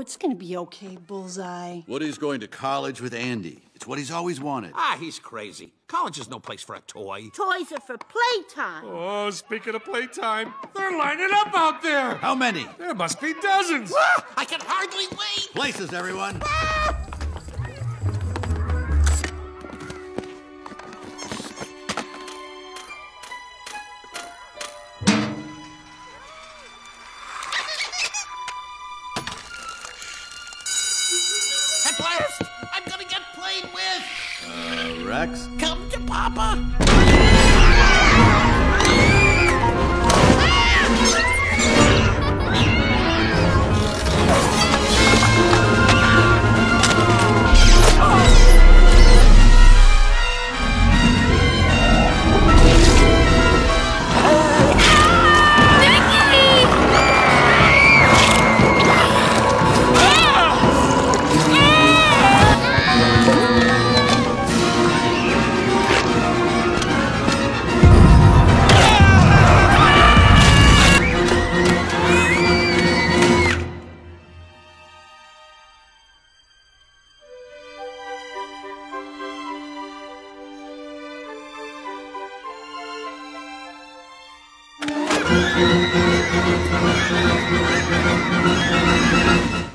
It's gonna be okay, Bullseye. Woody's going to college with Andy. It's what he's always wanted. Ah, he's crazy. College is no place for a toy. Toys are for playtime. Oh, speaking of playtime, they're lining up out there. How many? There must be dozens. Ah, I can hardly wait. Places, everyone. At last, I'm gonna get played with. Uh, Rex? Come to Papa. すごい!